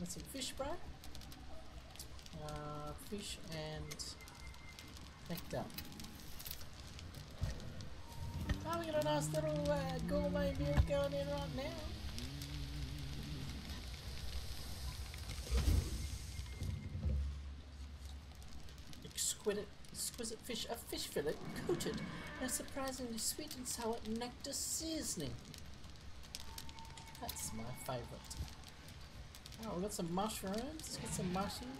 With some fish, bro. Uh, fish and nectar. Oh, we got a nice little uh, gourmet meal going in right now. Exquisite, exquisite fish, a fish fillet coated in a surprisingly sweet and sour nectar seasoning. That's my favourite. Oh, we got some mushrooms. Let's get some mushroom,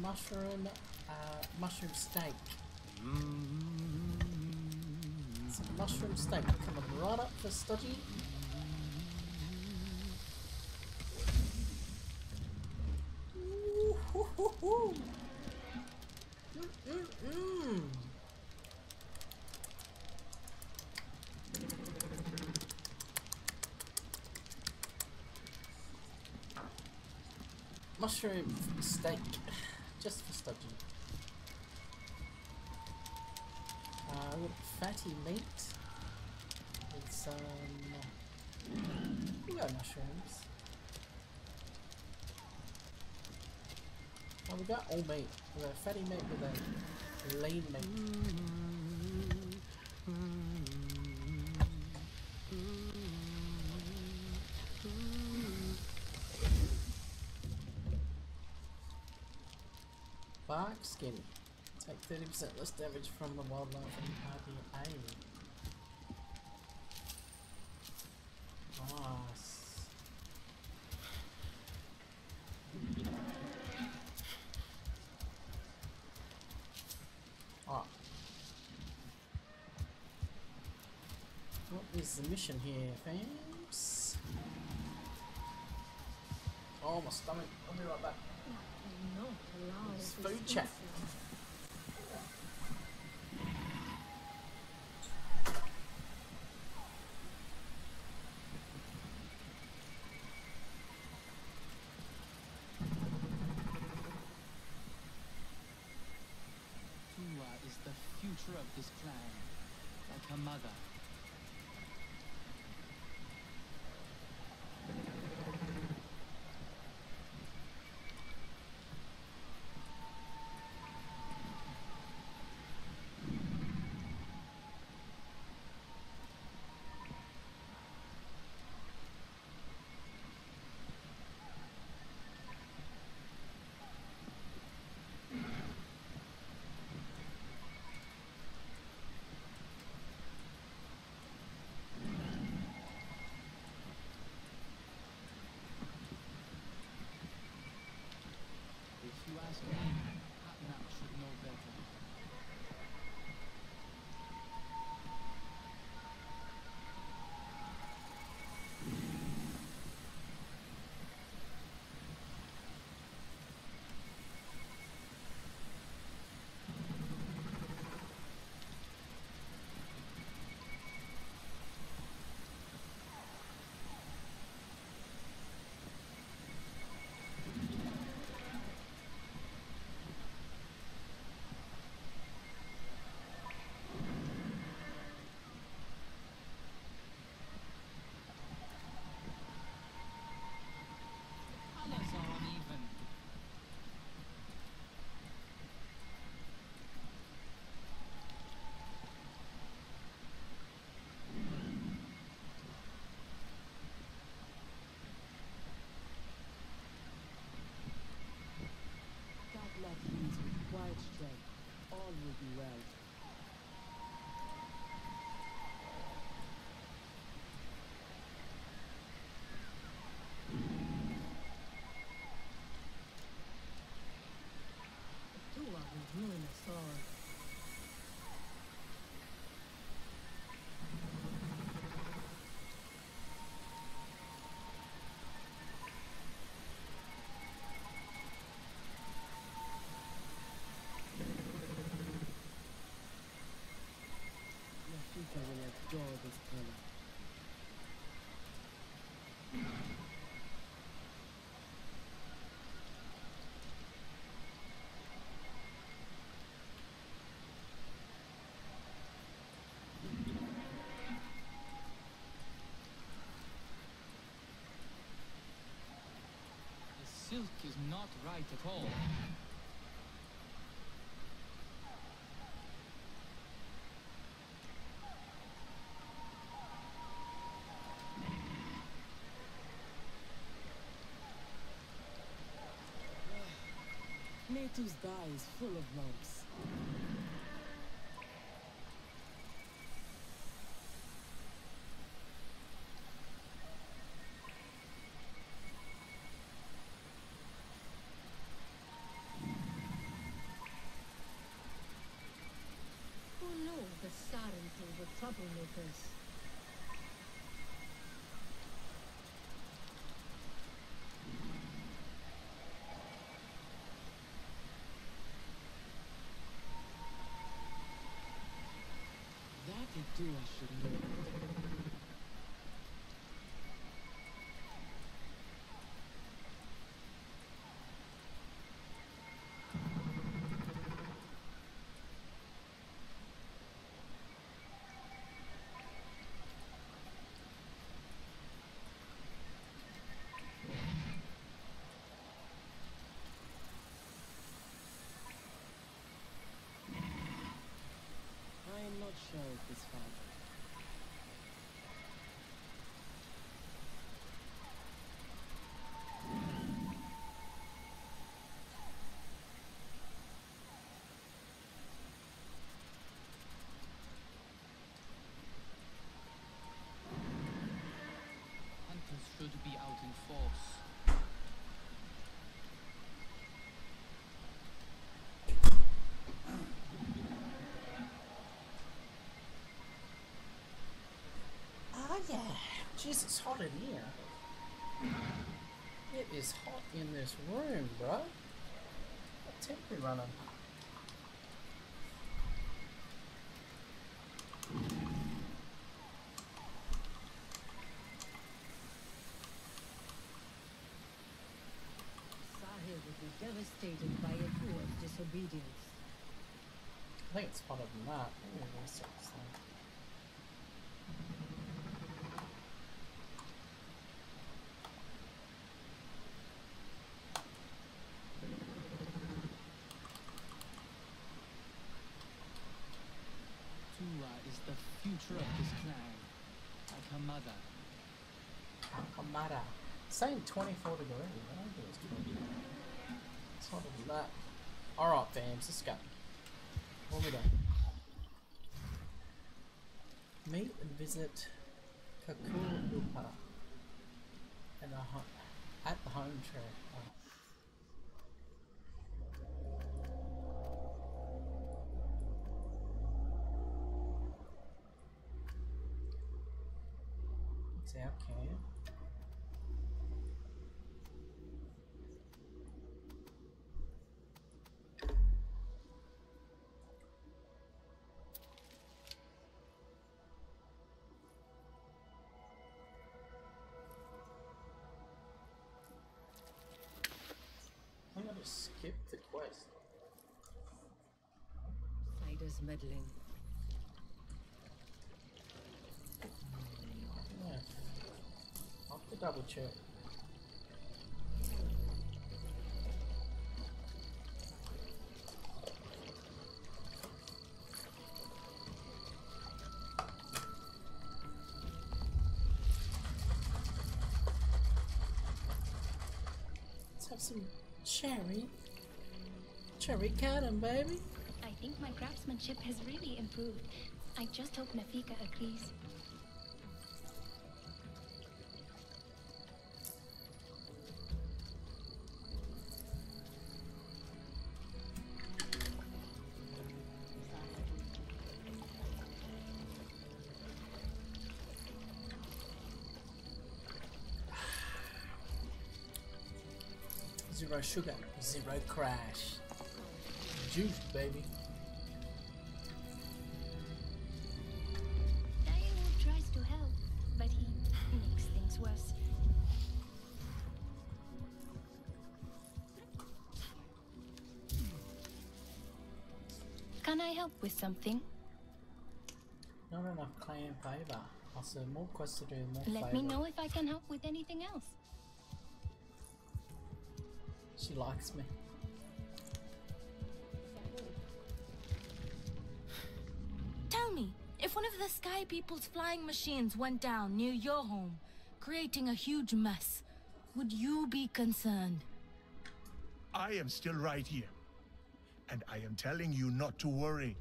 mushroom, uh, mushroom steak. Some mushroom steak coming right up for Stodgy. Ooh, hoo, hoo, hoo. Mm, mm, mm. Mushroom steak, just for Stodgy. Uh, meat with some. We got mushrooms. Oh, we got all meat. We got a fatty meat with a lean meat. Bark skin. Take 30% less damage from the wildlife and RDA. Ah. What is the mission here, fams? Oh, my stomach. I'll be right back. Allowed. It's this food chat. Silk is not right at all. Nature's dye is full of lumps. Who knew the Sarentu were troublemakers? That I do I should know. I am not sure of this father. Hunters should be out in force. Ah, yeah. Jeez, it's hot in here. It is hot in this room, bro. What temperature running? Sahir would be devastated by Akua's disobedience. I think it's hotter than that. Let me reset this thing. Tua is the future of this clan, like her mother. Hamada. Saying 24 degrees. I don't think it's 20. It's hotter than that. Alright, fams, let's go. What we doing? Meet and visit Kakul Upa at the home tree. Skip the quest. Sida's meddling. Yeah. I'll have to double check. Let's have some cherry. Cherry cannon, baby. I think my craftsmanship has really improved. I just hope Nafika agrees. Zero sugar, zero crash. Juice, baby. Daewoo tries to help, but he makes things worse. Can I help with something? Not enough clan favor. Also, more quests to do, more Let favor. me know if I can help with anything else. She likes me. If one of the Sky People's flying machines went down near your home, creating a huge mess, would you be concerned? I am still right here. And I am telling you not to worry.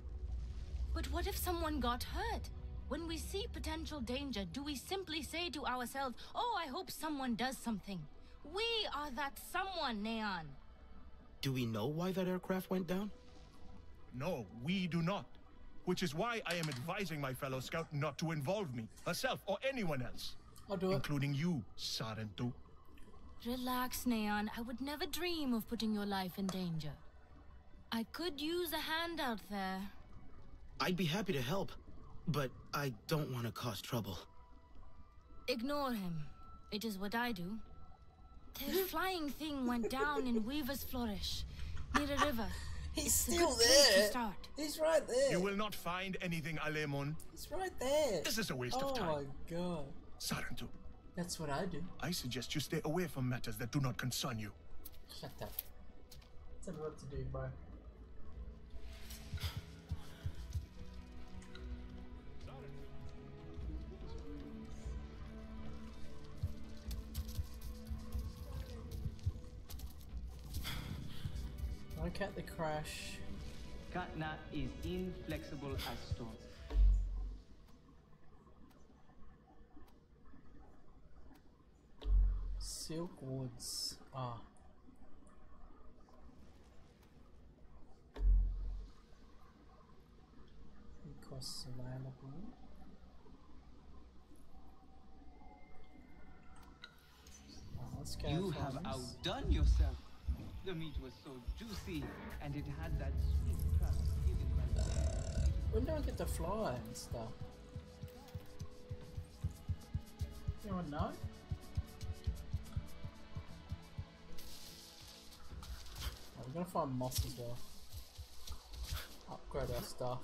But what if someone got hurt? When we see potential danger, do we simply say to ourselves, oh, I hope someone does something? We are that someone, Neon. Do we know why that aircraft went down? No, we do not. Which is why I am advising my fellow scout not to involve me, herself, or anyone else. I'll do it. Including you, Sarentu. Relax, Neon. I would never dream of putting your life in danger. I could use a hand out there. I'd be happy to help, but I don't want to cause trouble. Ignore him. It is what I do. The flying thing went down in Weaver's Flourish, near a river. He's It's still good to there. start. He's right there. You will not find anything, Alemon. He's right there. This is a waste oh of time. Oh my god. Sarentu, That's what I do. I suggest you stay away from matters that do not concern you. Shut up. Tell me what to do, bro. Look at the crash. Katna is inflexible as stone. Silk Woods. Ah. Ah, let's go You have outdone yourself. The meat was so juicy, and it had that sweet crust given by the When do I get to fly and stuff? Anyone know? We're gonna find moss as well. Upgrade our stuff.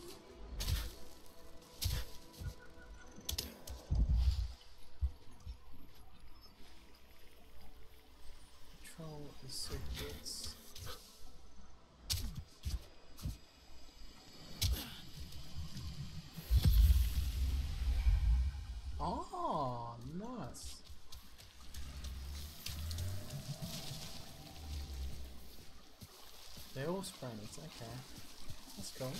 Secrets. Oh, nice. They're all springs, okay. That's cool.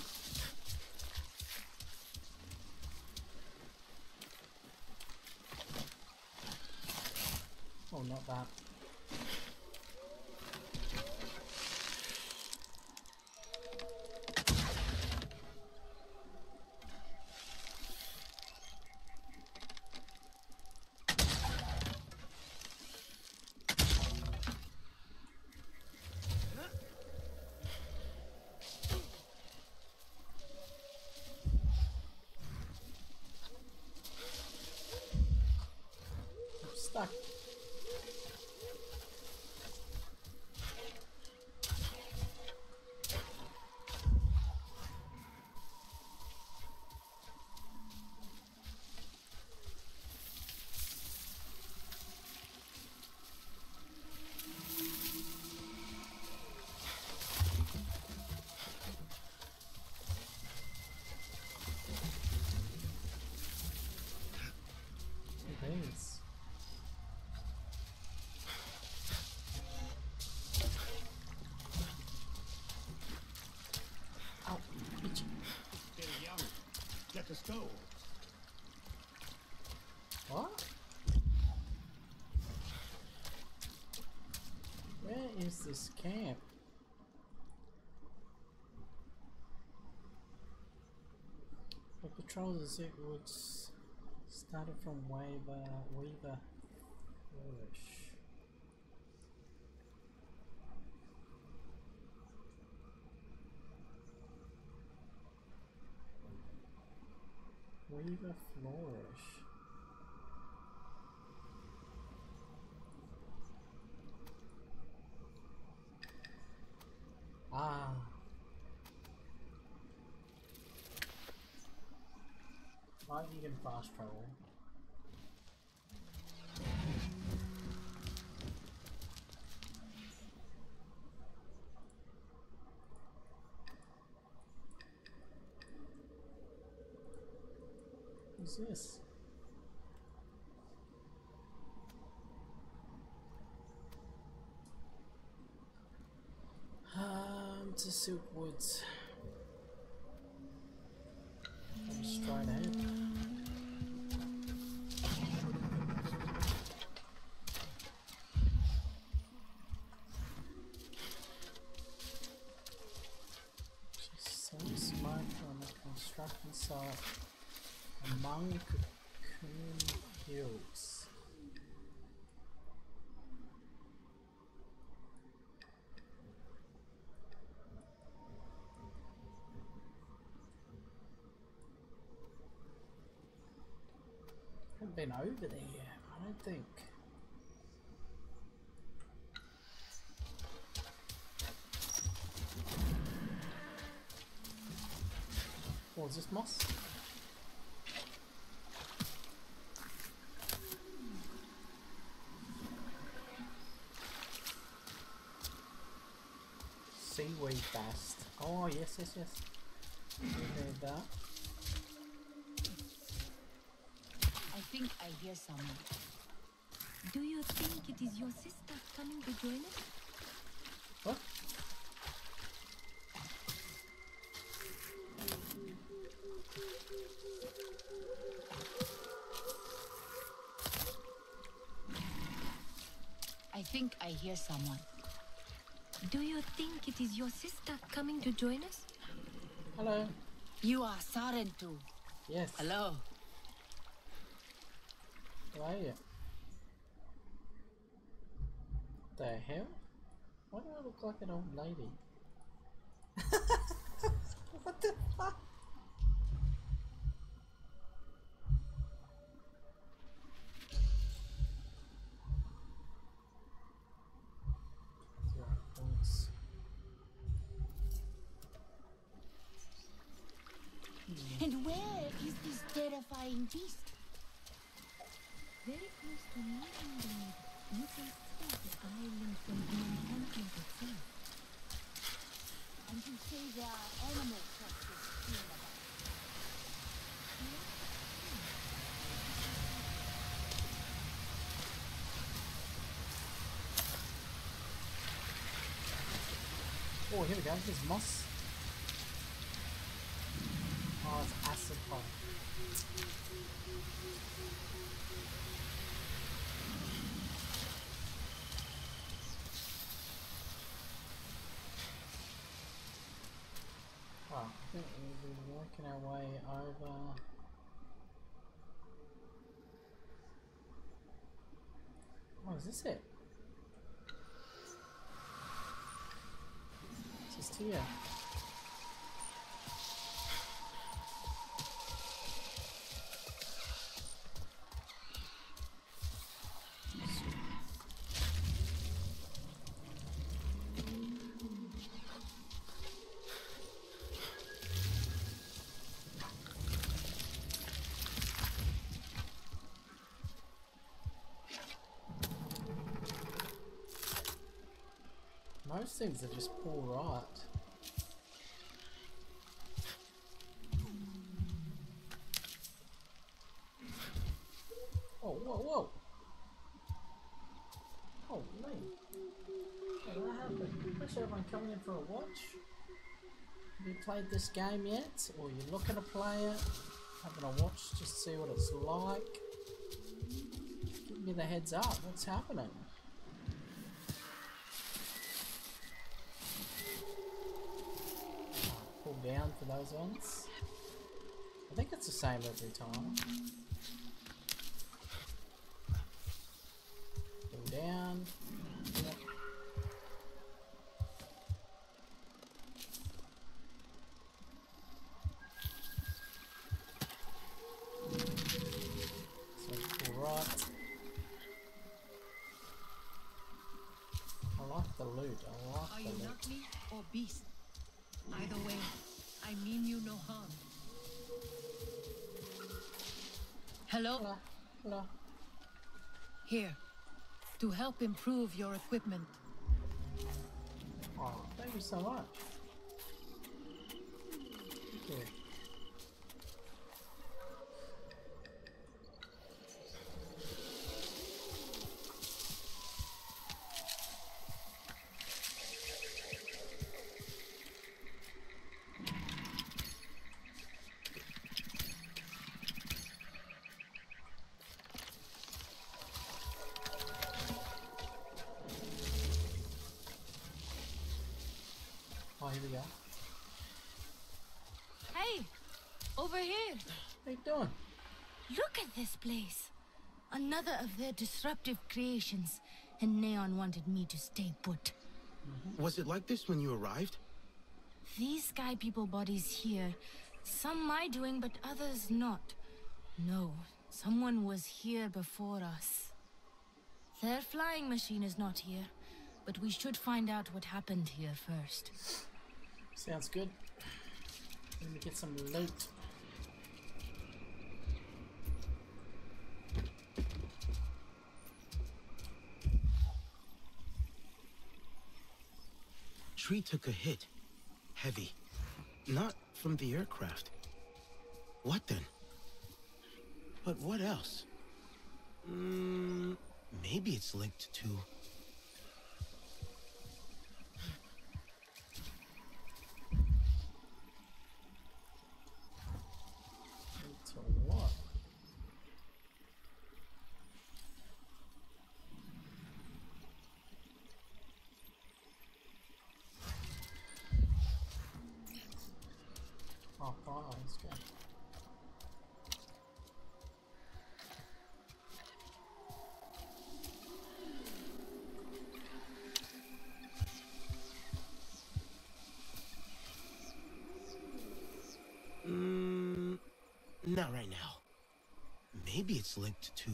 Oh, not that. What? Where is this camp? The patrol the Zigwoods started from Weaver, Weaver, Flourish. Weaver Flourish. Ah. Need him fast travel. What's this? Um, to soup Woods. Cocoon Hills. haven't been over there yet, I don't think. What is this moss? Seaweed. Oh yes, yes, yes. Need that. I think I hear someone. Do you think it is your sister coming to join us? What? I think I hear someone. Do you think it is your sister coming to join us? Hello. You are Sarentu. Yes. Hello. How are you? The hell? Why do I look like an old lady? what the fuck? And where is this terrifying beast? Very close to Newfoundland. You can see the island from the encampment itself. And you say there are animal tracks still about. Oh, here we go. There's moss. Oh, it's. Oh, I think we've been working our way over. Oh, is this it? Just here. Things are just poor right. Oh, whoa, whoa! Oh, me. How did that happen? Where's everyone coming in for a watch? Have you played this game yet? Or you're looking to play it? Having a watch just to see what it's like? Give me the heads up. What's happening? Down for those ones. I think it's the same every time. Go down. Yep. So right. I like the loot. I like Are the you loot. Or beast? Either way, I mean you no harm. Hello? Hello. Hello. Here. To help improve your equipment. Oh, thank you so much. Thank place. Another of their disruptive creations. And Neon wanted me to stay put. Was it like this when you arrived? These sky people bodies here, some my doing, but others not. No, someone was here before us. Their flying machine is not here, but we should find out what happened here first. Sounds good. Let me get some loot. Tree took a hit. Heavy. Not from the aircraft. What then? But what else? Mm, maybe it's linked to... To what? Oh, oh, let's go. Mm, not right now. Maybe it's linked to...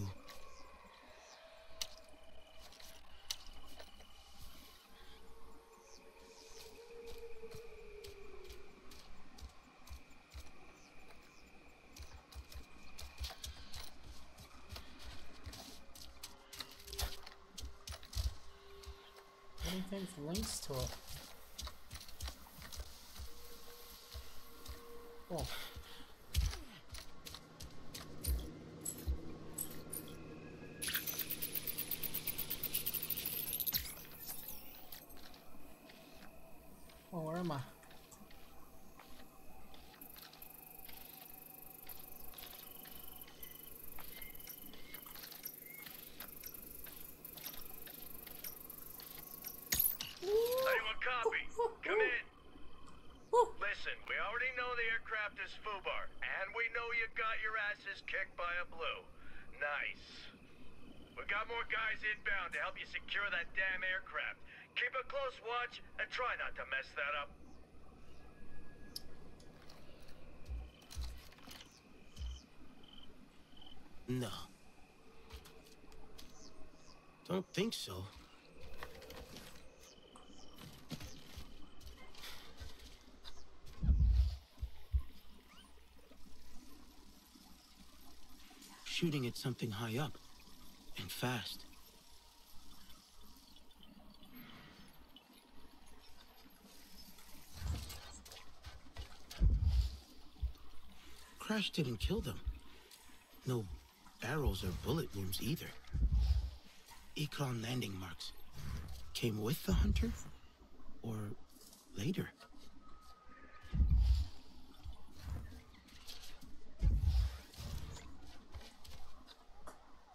Anything links to it? Oh. Oh, where am I? Anyone copy? Come in. Listen, we already know the aircraft is Fubar, and we know you got your asses kicked by a blue. Nice. We got more guys inbound to help you secure that damn aircraft. Keep a close watch and try not to mess that up. No. Don't think so. Shooting at something high up. And fast. Crash didn't kill them. No arrows or bullet wounds either. Ikran landing marks. Came with the hunter? Or later?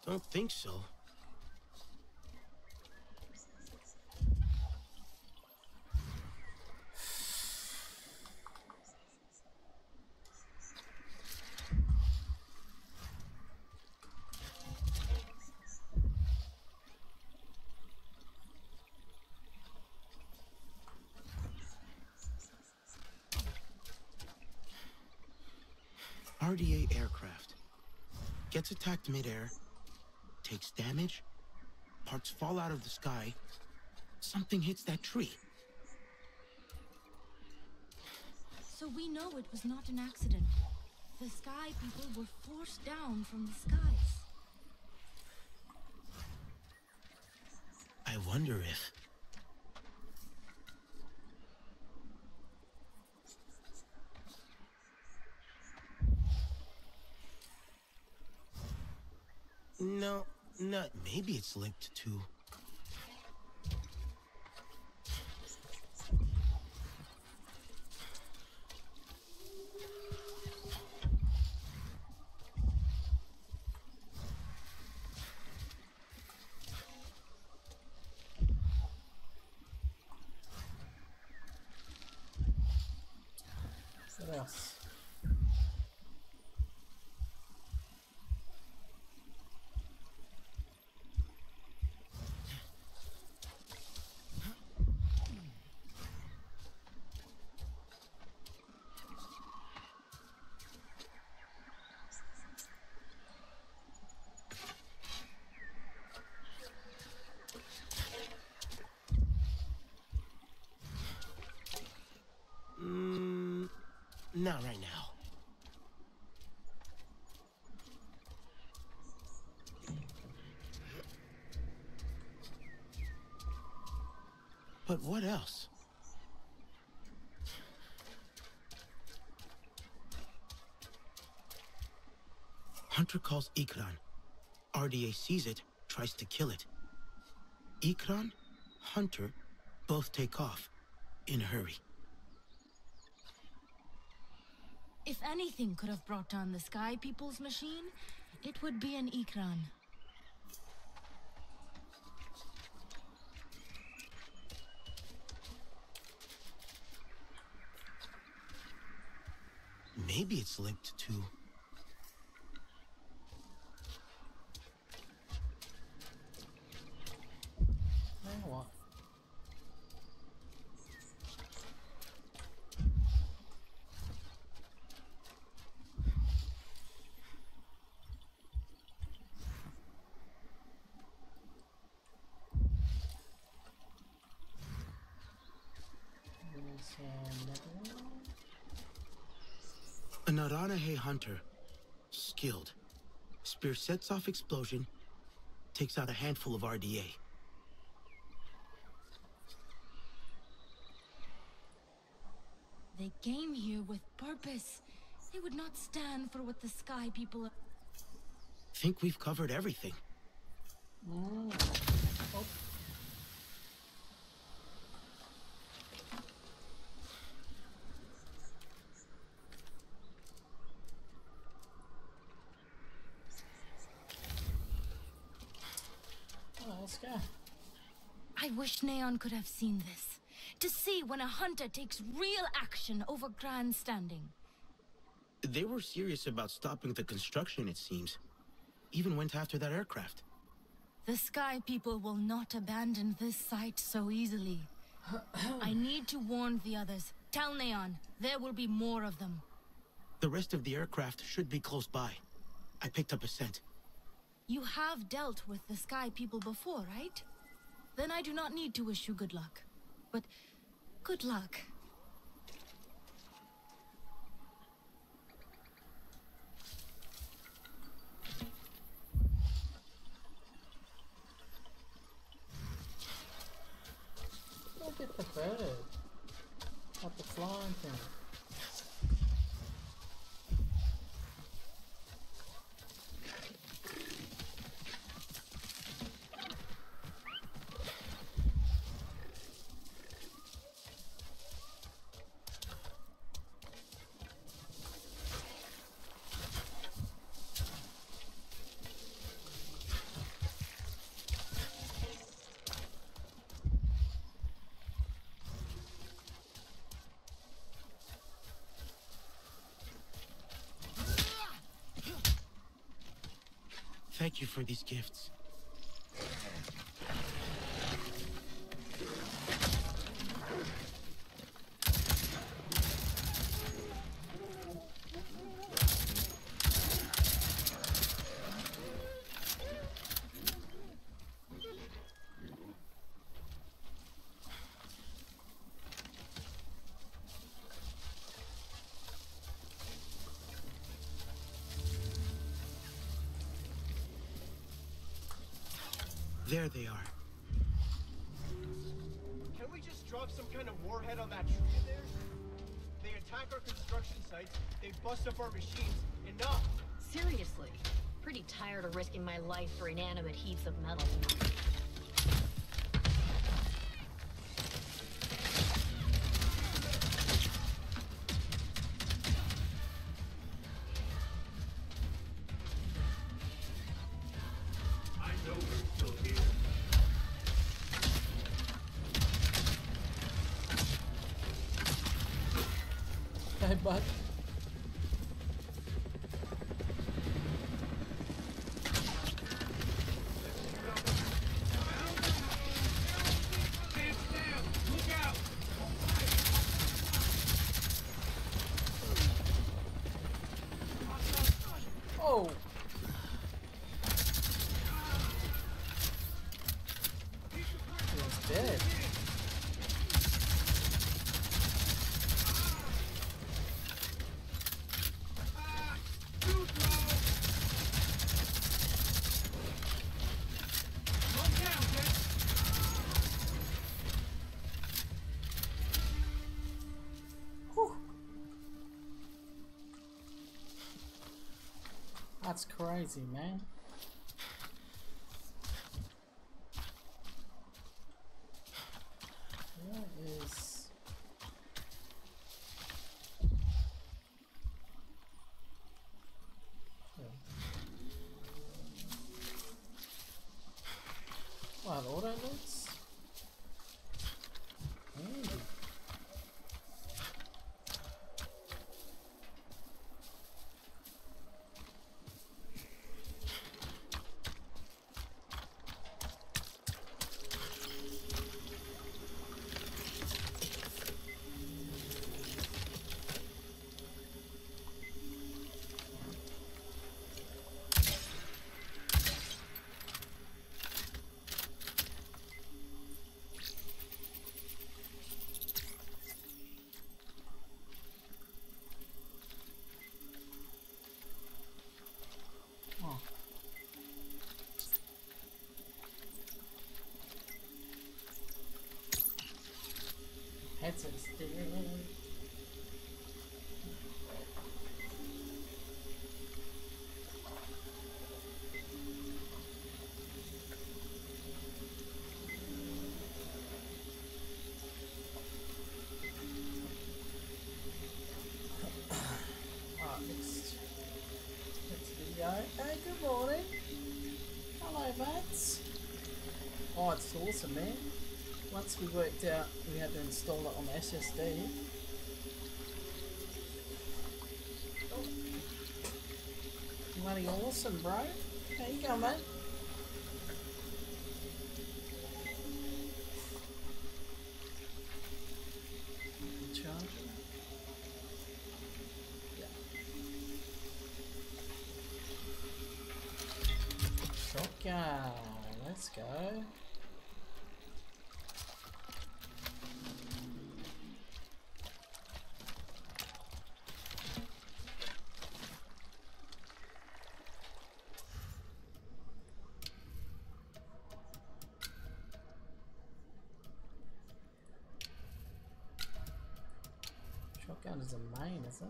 Don't think so. RDA aircraft. Gets attacked midair, takes damage, parts fall out of the sky, something hits that tree. So we know it was not an accident. The sky people were forced down from the skies. I wonder if. No, not. Maybe it's linked to. Not right now. But what else? Hunter calls Ikran. RDA sees it, tries to kill it. Ikran, Hunter, both take off. In a hurry. If anything could have brought down the Sky People's machine, it would be an Ikran. Maybe it's linked to. Now what? There's another one. A Naranahe hunter. Skilled. Spear sets off explosion, takes out a handful of RDA. They came here with purpose. They would not stand for what the Sky People are. Think we've covered everything. Mm. Oh. Oh, let's go. I wish Neon could have seen this. To see when a hunter takes real action over grandstanding. They were serious about stopping the construction, it seems. Even went after that aircraft. The Sky People will not abandon this site so easily. I need to warn the others. Tell Neon, there will be more of them. The rest of the aircraft should be close by. I picked up a scent. You have dealt with the Sky People before, right? Then I do not need to wish you good luck. But good luck. Go get the bird. Not the flying thing. Thank you for these gifts. There they are. Can we just drop some kind of warhead on that tree there? They attack our construction sites, they bust up our machines. Enough! Seriously. Pretty tired of risking my life for inanimate heaps of metal. Hey, That's crazy, man. What is... What, auto looks? Handy. Oh. Ah, next video. Hey, good morning. Hello, mates. Oh, it's awesome, man. Once we worked out we had to install it on the SSD. Bloody awesome, bro. How you going, mate? Yeah. Shotgun. Let's go. Shotgun is a main, is it?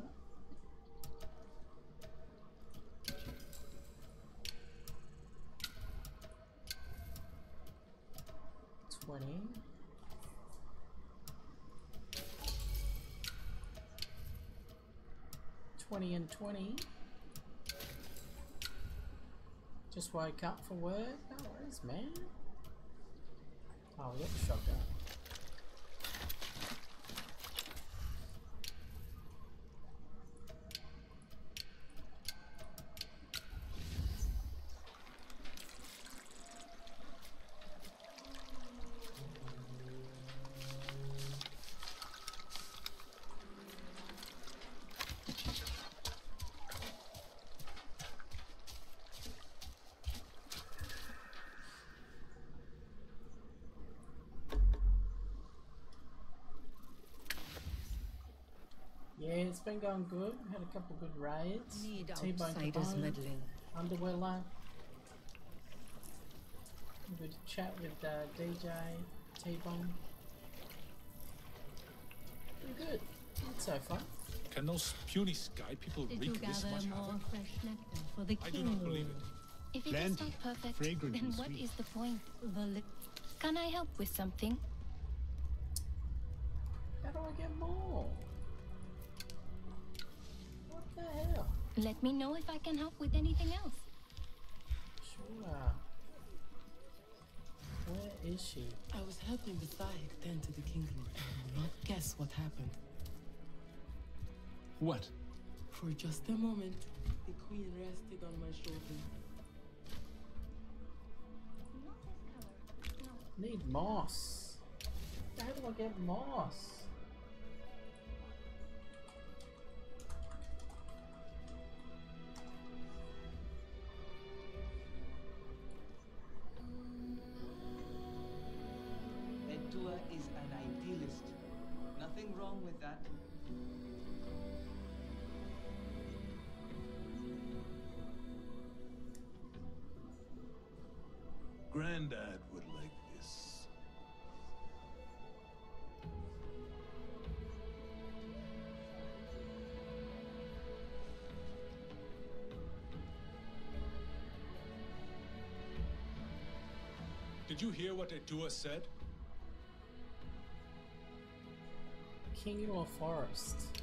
Twenty. Twenty and twenty. Just woke up for work. No worries, man. Oh, we got the shotgun. Yeah, it's been going good. Had a couple good raids. Need T-Bone outsiders Cabana, meddling. Underweller. Good chat with uh, DJ T-Bone. Pretty good. Not so far. Can those puny sky people Did wreak this gather much more havoc? fresh nectar for the I do not believe it. If it is Plenty. not perfect, Fragrant then and what sweet. is the point? The li- Can I help with something? Let me know if I can help with anything else. Sure. Where is she? I was helping the Thayek tend to the kingdom, and you will not guess what happened. What? For just a moment, the queen rested on my shoulder. Need moss. How do I get moss? Would like this. Did you hear what Edua said? King of Forest.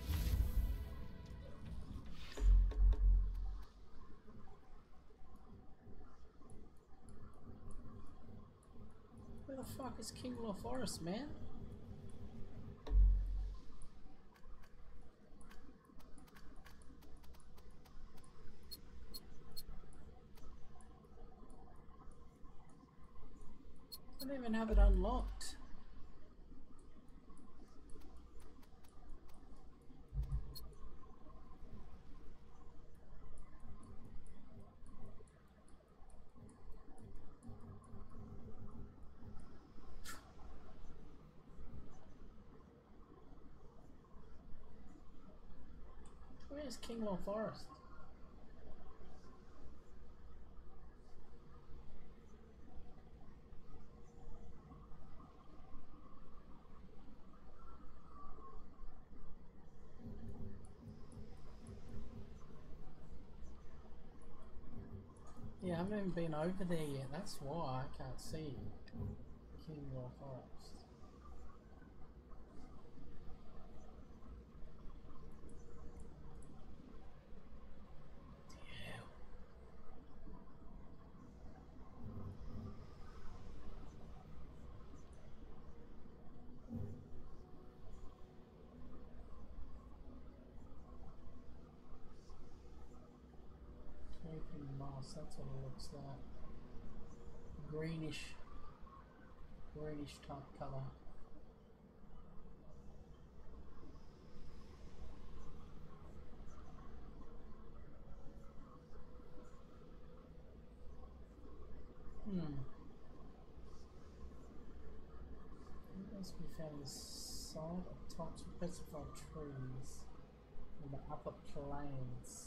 Fuck is of Forest, man? I don't even have it unlocked. Where's Kinglor Forest? Yeah, I haven't even been over there yet. That's why I can't see Kinglor Forest. That's what it looks like. Greenish, greenish type colour. Hmm. As we found the side of tops of petrified trees in the upper plains.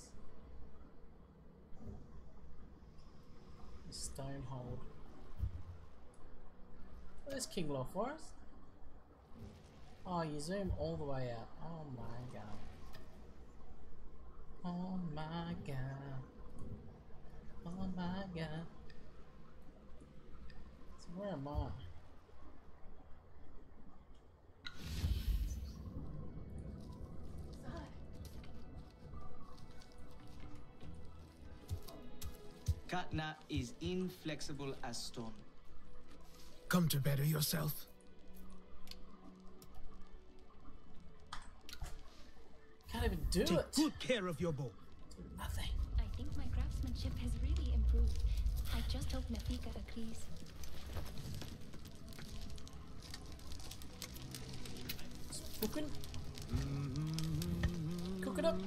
The Stonehold. Where's Kinglor Forest? Oh, you zoom all the way out. Oh my god. Oh my god. Oh my god. So where am I? Katna is inflexible as stone. Come to better yourself. Can't even do Take it. good care of your bow. Nothing. I think my craftsmanship has really improved. I just hope Nafika agrees. Cooking. Cook it up.